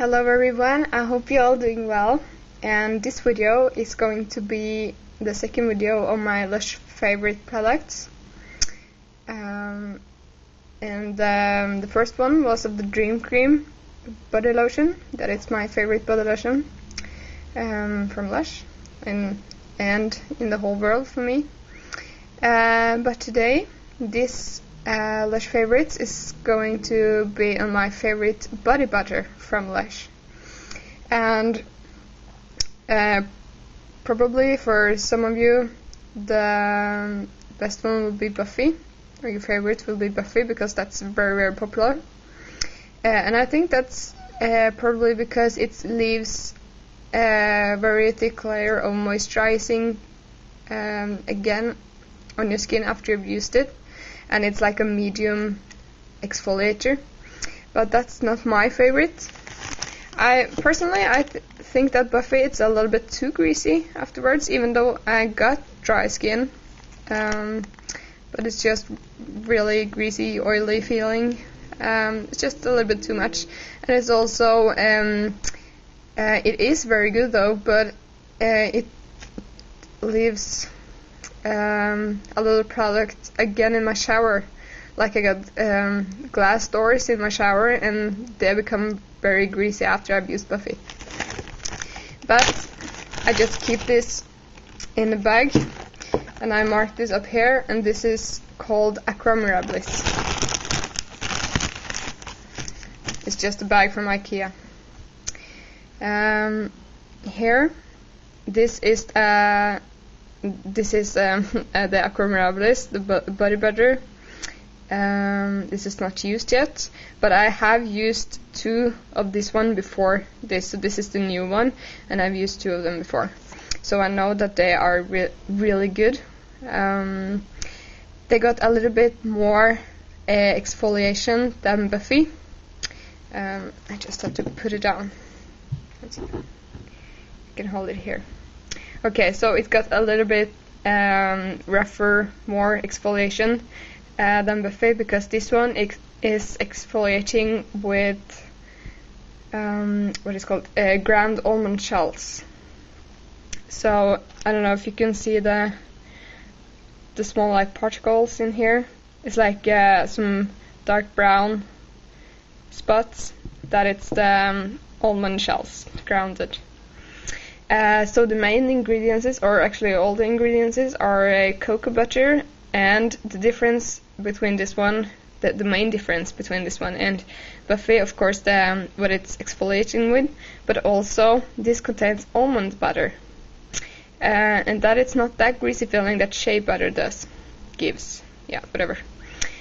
Hello everyone, I hope you're all doing well. And this video is going to be the second video of my Lush favorite products. Um, and um, the first one was of the Dream Cream body lotion. That is my favorite body lotion um, from Lush and, and in the whole world for me. Uh, but today, this uh, Lush Favorites is going to be on my favorite body butter from Lush. And uh, probably for some of you, the best one will be Buffy, or your favorite will be Buffy because that's very, very popular. Uh, and I think that's uh, probably because it leaves a very thick layer of moisturizing um, again on your skin after you've used it and it's like a medium exfoliator but that's not my favorite. I personally I th think that Buffy it's a little bit too greasy afterwards even though I got dry skin um, but it's just really greasy oily feeling. Um, it's just a little bit too much. And it's also um, uh, it is very good though but uh, it leaves um, a little product again in my shower. Like I got um, glass doors in my shower and they become very greasy after I've used Buffy. But I just keep this in the bag and I mark this up here and this is called Aqua Mirabilis. It's just a bag from Ikea. Um, here, this is a this is um, uh, the Aqua Mirabilis, the body butter. Um, this is not used yet, but I have used two of this one before this. So this is the new one, and I've used two of them before. So I know that they are re really good. Um, they got a little bit more uh, exfoliation than Buffy. Um, I just have to put it down. I can hold it here. Okay, so it got a little bit um, rougher, more exfoliation uh, than Buffy because this one ex is exfoliating with um, what is called uh, ground almond shells. So I don't know if you can see the the small like particles in here. It's like uh, some dark brown spots that it's the um, almond shells grounded. Uh, so the main ingredients, or actually all the ingredients, are uh, cocoa butter, and the difference between this one, the, the main difference between this one and Buffy, of course, the um, what it's exfoliating with, but also this contains almond butter, uh, and that it's not that greasy feeling that shea butter does, gives. Yeah, whatever.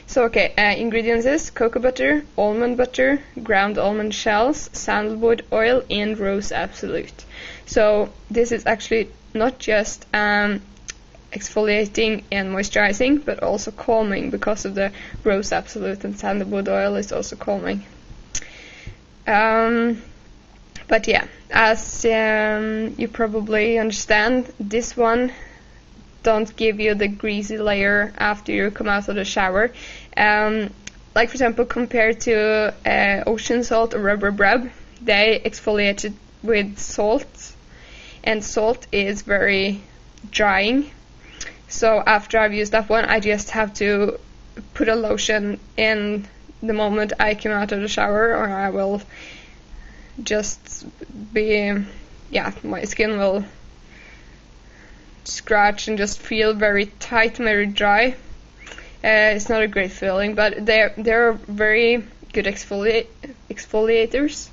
So okay, uh, ingredients is cocoa butter, almond butter, ground almond shells, sandalwood oil, and rose absolute. So this is actually not just um, exfoliating and moisturizing, but also calming because of the rose absolute and sandalwood oil is also calming. Um, but yeah, as um, you probably understand, this one don't give you the greasy layer after you come out of the shower. Um, like for example, compared to uh, ocean salt or Rub Rub Rub, they exfoliated with salt and salt is very drying. So after I've used that one, I just have to put a lotion in the moment I come out of the shower, or I will just be, yeah, my skin will scratch and just feel very tight, very dry. Uh, it's not a great feeling, but they're they're very good exfoli exfoliators,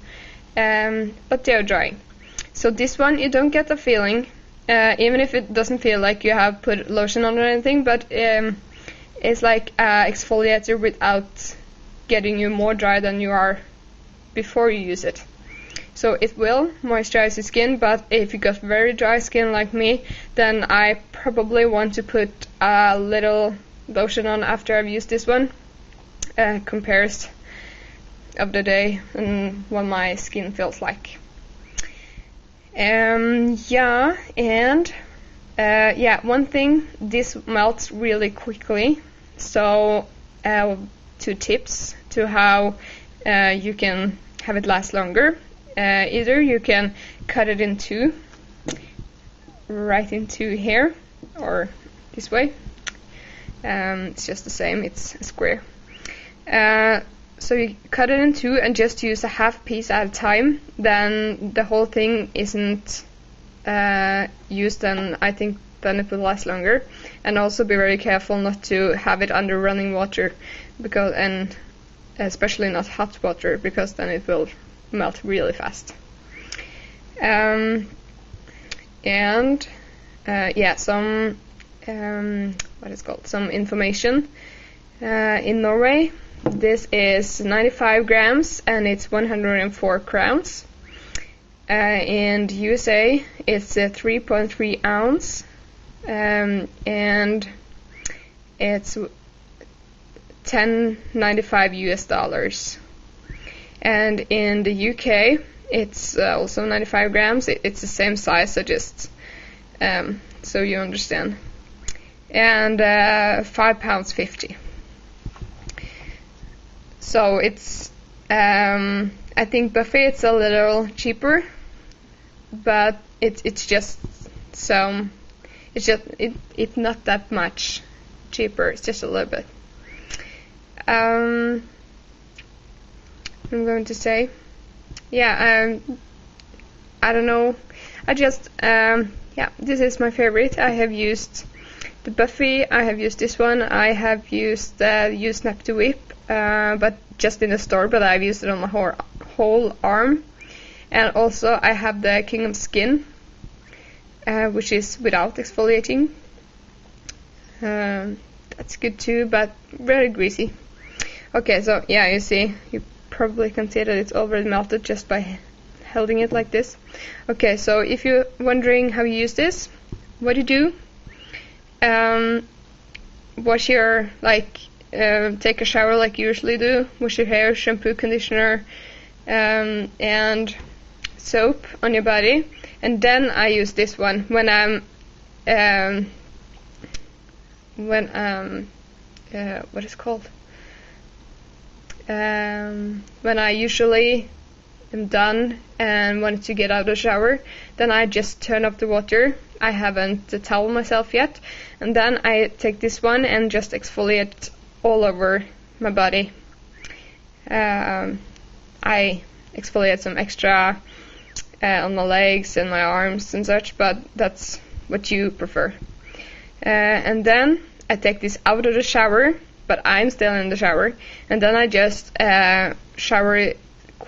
um, but they're drying. So this one you don't get the feeling, uh, even if it doesn't feel like you have put lotion on or anything, but um, it's like uh, exfoliator without getting you more dry than you are before you use it. So it will moisturize your skin, but if you got very dry skin like me, then I probably want to put a little lotion on after I've used this one. Uh, compares of the day and what my skin feels like. Um, yeah, and uh, yeah, one thing, this melts really quickly. So, uh, two tips to how uh, you can have it last longer. Uh, either you can cut it in two, right into here, or this way. Um, it's just the same, it's a square. So you cut it in two and just use a half piece at a time, then the whole thing isn't uh, used and I think then it will last longer. And also be very careful not to have it under running water because and especially not hot water because then it will melt really fast. Um, and uh, yeah, some um, what is called some information uh, in Norway. This is 95 grams and it's 104 crowns. Uh, in USA, it's a 3.3 ounce um, and it's 10.95 US dollars. And in the UK, it's uh, also 95 grams. It, it's the same size, so just um, so you understand. And uh, five pounds fifty. So it's um, I think Buffy it's a little cheaper, but it's it's just so it's just it it's not that much cheaper. It's just a little bit. Um, I'm going to say, yeah. Um, I don't know. I just um, yeah. This is my favorite. I have used the Buffy. I have used this one. I have used uh, use Snap to Whip uh, but just in the store, but I've used it on my whole, whole arm. And also I have the King of Skin, uh, which is without exfoliating. Um, that's good too, but very greasy. Okay, so yeah, you see, you probably can see that it's already melted just by holding it like this. Okay, so if you're wondering how you use this, what do you do, um, wash your like uh, take a shower like you usually do, wash your hair, shampoo, conditioner, um, and soap on your body. And then I use this one when I'm um, when um, uh, what is called um, when I usually am done and wanted to get out of the shower, then I just turn off the water. I haven't towel myself yet, and then I take this one and just exfoliate all over my body. Um, I exfoliate some extra uh, on my legs and my arms and such, but that's what you prefer. Uh, and then I take this out of the shower, but I'm still in the shower, and then I just uh, shower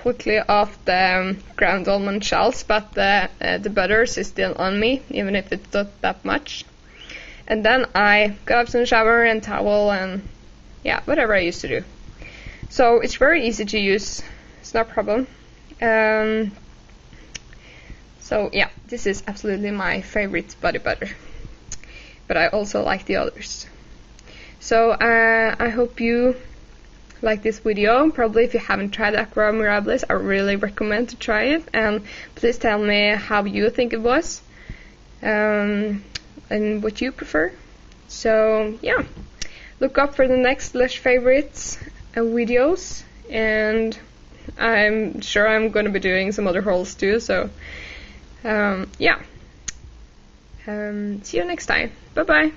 quickly off the um, ground almond shells, but the uh, the butters is still on me, even if it's not that much. And then I go up the shower and towel and yeah, whatever I used to do. So it's very easy to use. It's no problem. Um, so yeah, this is absolutely my favorite body butter. But I also like the others. So uh, I hope you like this video. Probably if you haven't tried Aqua Mirabilis, I really recommend to try it. And please tell me how you think it was um, and what you prefer. So yeah look up for the next Lush favorites uh, videos and I'm sure I'm going to be doing some other hauls too so um, yeah um, see you next time bye bye